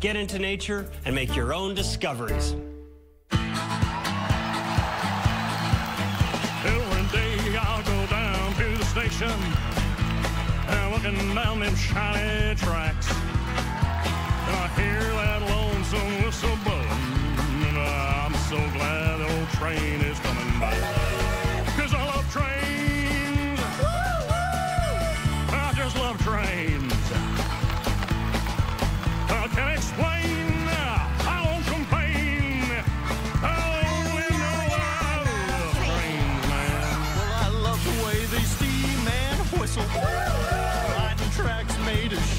get into nature, and make your own discoveries. I'll go down to the station and looking down them shiny tracks. And I hear that lonesome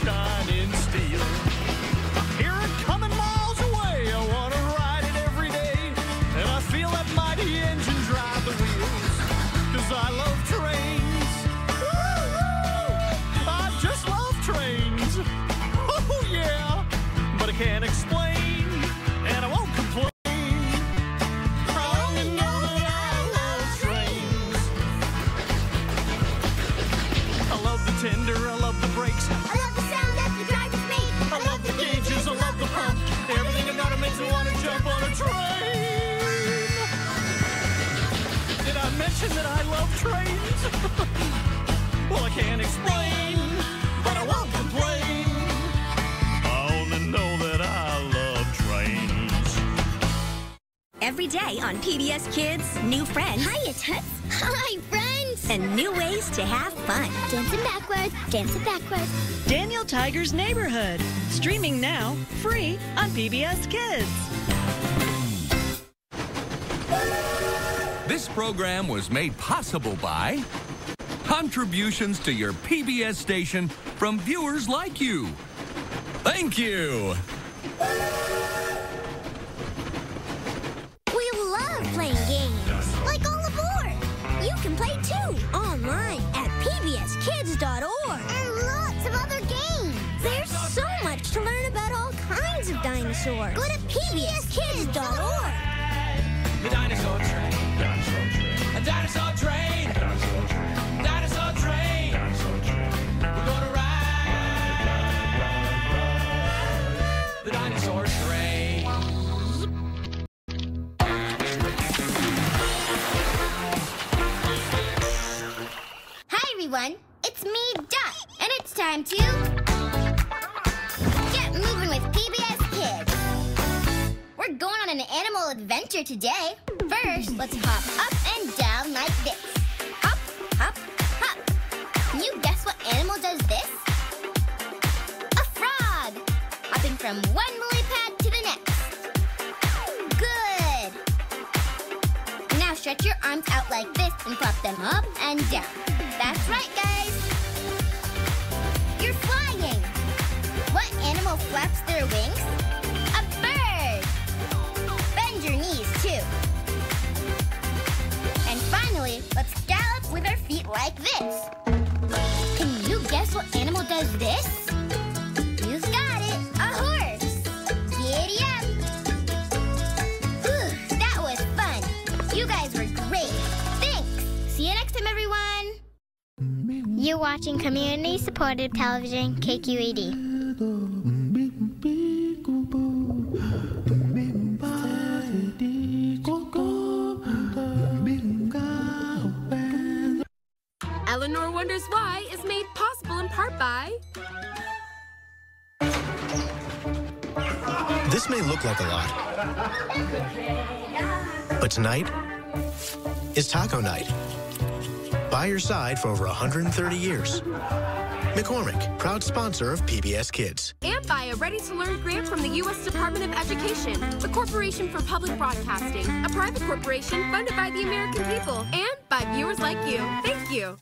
shining steel. Hear it coming miles away. I want to ride it every day. And I feel that mighty engine drive the wheels. Cause I love trains. I just love trains. Oh, yeah. But I can't explain. And I won't complain. I mention that I love trains? well, I can't explain, but I won't complain. I only know that I love trains. Every day on PBS Kids, new friends Hiya, Tuts. Hi, friends. and new ways to have fun. Dancing backwards, dancing backwards. Daniel Tiger's Neighborhood. Streaming now, free on PBS Kids. This program was made possible by contributions to your PBS station from viewers like you. Thank you. We love playing games. Like all aboard. You can play too. Online at pbskids.org. And lots of other games. There's so much to learn about all kinds of dinosaurs. Go to pbskids.org. The dinosaur train. Everyone. It's me, Duck. And it's time to get moving with PBS Kids. We're going on an animal adventure today. First, let's hop up and down like this. Hop, hop, hop. Can you guess what animal does this? A frog. Hopping from one stretch your arms out like this and flop them up and down. That's right, guys. You're flying. What animal flaps their wings? A bird. Bend your knees, too. And finally, let's gallop with our feet like this. Can you guess what animal does this? You guys were great. Thanks. See you next time, everyone. You're watching community supported television, KQED. Eleanor Wonders Why is made possible in part by This may look like a lot, but tonight is taco night. By your side for over 130 years. McCormick, proud sponsor of PBS Kids. and by a Ready to Learn grant from the U.S. Department of Education, the Corporation for Public Broadcasting, a private corporation funded by the American people, and by viewers like you. Thank you.